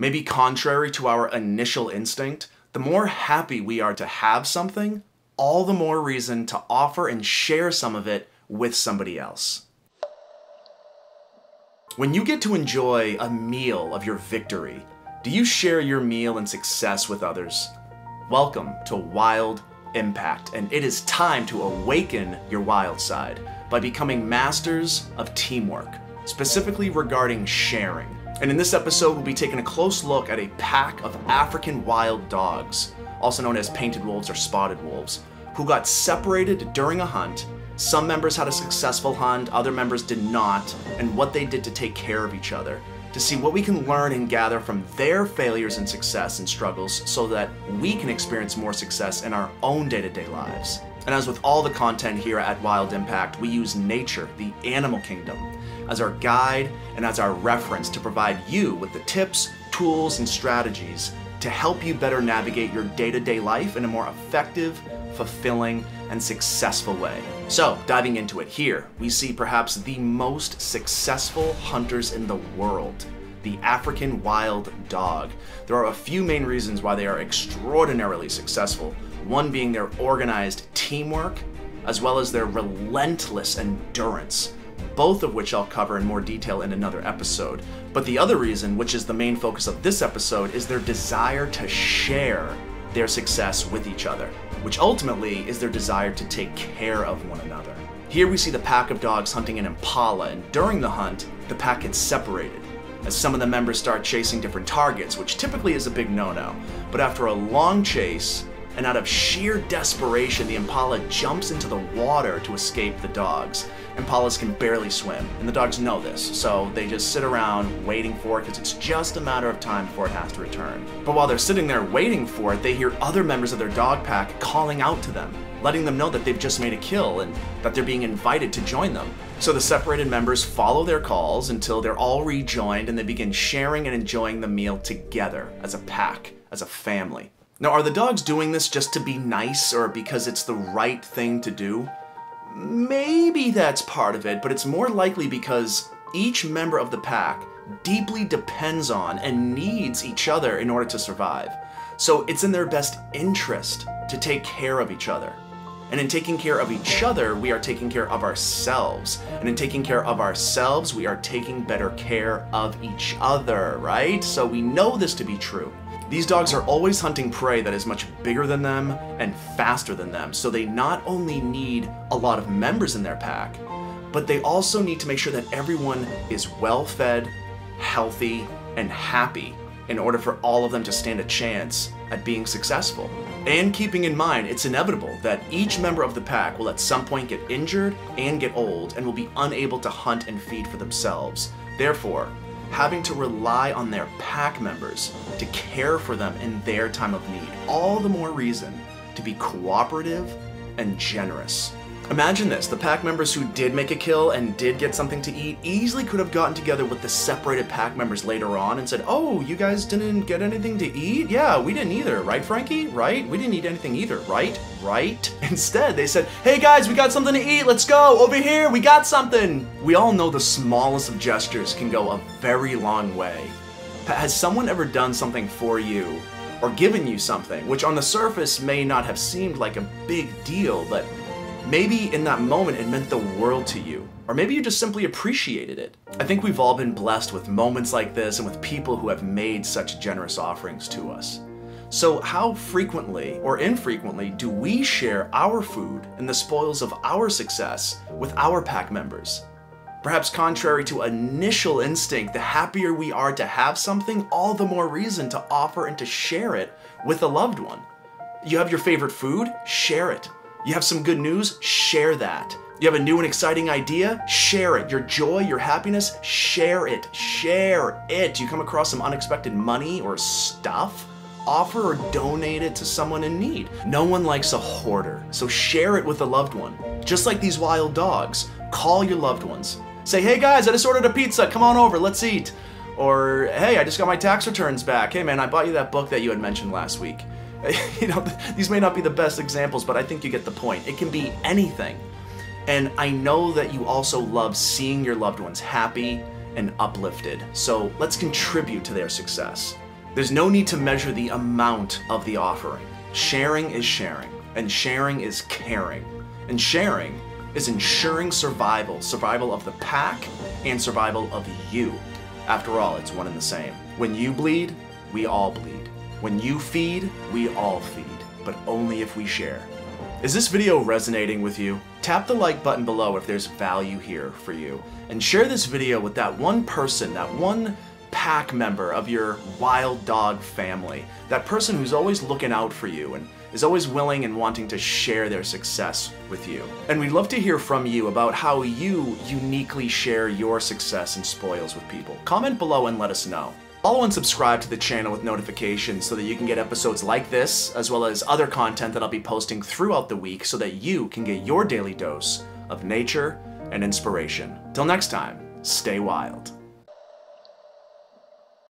Maybe contrary to our initial instinct, the more happy we are to have something, all the more reason to offer and share some of it with somebody else. When you get to enjoy a meal of your victory, do you share your meal and success with others? Welcome to Wild Impact, and it is time to awaken your wild side by becoming masters of teamwork, specifically regarding sharing. And in this episode, we'll be taking a close look at a pack of African wild dogs, also known as painted wolves or spotted wolves, who got separated during a hunt. Some members had a successful hunt, other members did not, and what they did to take care of each other to see what we can learn and gather from their failures and success and struggles so that we can experience more success in our own day to day lives. And as with all the content here at Wild Impact, we use nature, the animal kingdom, as our guide and as our reference to provide you with the tips, tools, and strategies to help you better navigate your day to day life in a more effective, fulfilling, and successful way. So, diving into it here, we see perhaps the most successful hunters in the world the African wild dog. There are a few main reasons why they are extraordinarily successful, one being their organized teamwork, as well as their relentless endurance, both of which I'll cover in more detail in another episode. But the other reason, which is the main focus of this episode, is their desire to share their success with each other which ultimately is their desire to take care of one another. Here we see the pack of dogs hunting an impala, and during the hunt, the pack gets separated, as some of the members start chasing different targets, which typically is a big no-no. But after a long chase, and out of sheer desperation, the impala jumps into the water to escape the dogs. Impalas can barely swim, and the dogs know this, so they just sit around waiting for it because it's just a matter of time before it has to return. But while they're sitting there waiting for it, they hear other members of their dog pack calling out to them, letting them know that they've just made a kill and that they're being invited to join them. So the separated members follow their calls until they're all rejoined and they begin sharing and enjoying the meal together as a pack, as a family. Now, are the dogs doing this just to be nice or because it's the right thing to do? Maybe that's part of it, but it's more likely because each member of the pack deeply depends on and needs each other in order to survive. So it's in their best interest to take care of each other. And in taking care of each other, we are taking care of ourselves. And in taking care of ourselves, we are taking better care of each other, right? So we know this to be true. These dogs are always hunting prey that is much bigger than them and faster than them, so they not only need a lot of members in their pack, but they also need to make sure that everyone is well fed, healthy, and happy in order for all of them to stand a chance at being successful. And keeping in mind, it's inevitable that each member of the pack will at some point get injured and get old and will be unable to hunt and feed for themselves. Therefore, having to rely on their pack members to care for them in their time of need. All the more reason to be cooperative and generous. Imagine this, the pack members who did make a kill and did get something to eat easily could have gotten together with the separated pack members later on and said, oh, you guys didn't get anything to eat? Yeah, we didn't either, right Frankie? Right? We didn't eat anything either, right? Right? Instead, they said, hey guys, we got something to eat, let's go, over here, we got something! We all know the smallest of gestures can go a very long way. Has someone ever done something for you or given you something, which on the surface may not have seemed like a big deal, but Maybe in that moment it meant the world to you, or maybe you just simply appreciated it. I think we've all been blessed with moments like this and with people who have made such generous offerings to us. So, how frequently or infrequently do we share our food and the spoils of our success with our pack members? Perhaps contrary to initial instinct, the happier we are to have something, all the more reason to offer and to share it with a loved one. You have your favorite food? Share it. You have some good news? Share that. You have a new and exciting idea? Share it. Your joy, your happiness? Share it. Share it. You come across some unexpected money or stuff? Offer or donate it to someone in need. No one likes a hoarder, so share it with a loved one. Just like these wild dogs, call your loved ones. Say, hey guys, I just ordered a pizza, come on over, let's eat. Or, hey, I just got my tax returns back. Hey man, I bought you that book that you had mentioned last week. you know, these may not be the best examples, but I think you get the point. It can be anything. And I know that you also love seeing your loved ones happy and uplifted. So let's contribute to their success. There's no need to measure the amount of the offering. Sharing is sharing, and sharing is caring. And sharing is ensuring survival survival of the pack and survival of you. After all, it's one and the same. When you bleed, we all bleed. When you feed, we all feed, but only if we share. Is this video resonating with you? Tap the like button below if there's value here for you, and share this video with that one person, that one pack member of your wild dog family, that person who's always looking out for you and is always willing and wanting to share their success with you. And we'd love to hear from you about how you uniquely share your success and spoils with people. Comment below and let us know. Follow and subscribe to the channel with notifications so that you can get episodes like this, as well as other content that I'll be posting throughout the week so that you can get your daily dose of nature and inspiration. Till next time, stay wild.